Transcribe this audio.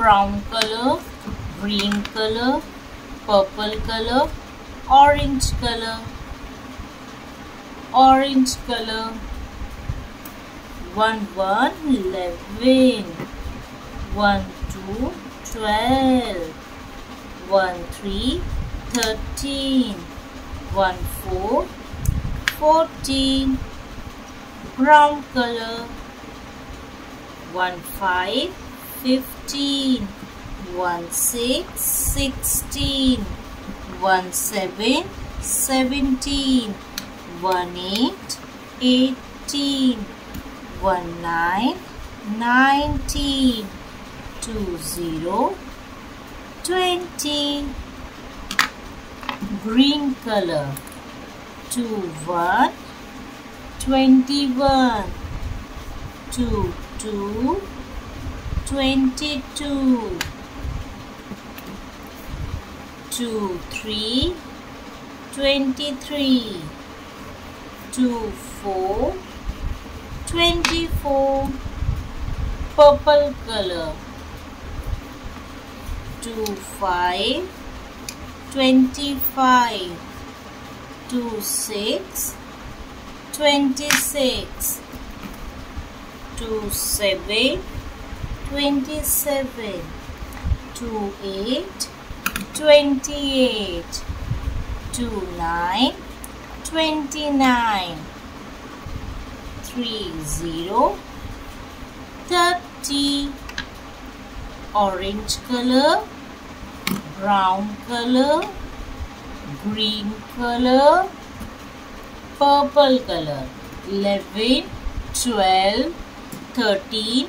brown color green color purple color orange color. Orange color. 1 1 11 1 2 12 1 3 13 1 4 14 brown color. 1 5 15 1 6 16 1 7 17 1 8 18 1 9 19 2 0 20 green color 2 1 21 2 2 22 2 3 23 2 4 24 purple color. 2 5 25 2 6 26 2 7 27 2 8 28 2 9 29 3 0 30 orange color brown color green color purple color 11 12 13